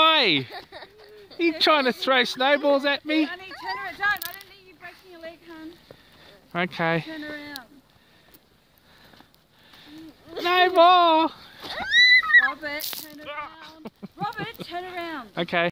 Hi! Are you trying to throw snowballs at me? Honey, turn around. Don't. I don't need you breaking your leg, hon. Okay. Turn around. No more! Robert, turn around. Robert, turn around. Okay.